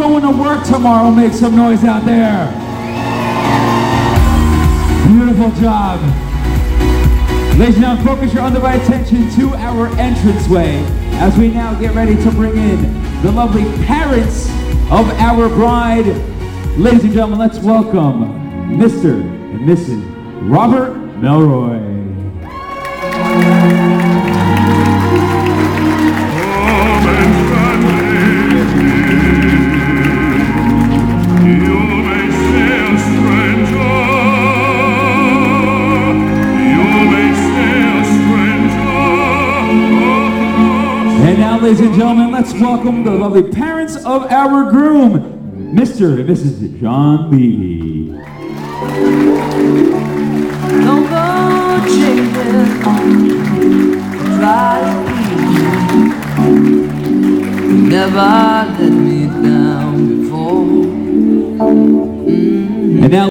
going to work tomorrow, make some noise out there. Beautiful job. Ladies and gentlemen, focus your undivided attention to our entranceway as we now get ready to bring in the lovely parents of our bride. Ladies and gentlemen, let's welcome Mr. and Mrs. Robert Melroy. And now, ladies and gentlemen, let's welcome the lovely parents of our groom, Mr. and Mrs. John Levy. Don't go chasing, try to be. Never let me down before. Mm-hmm. And now,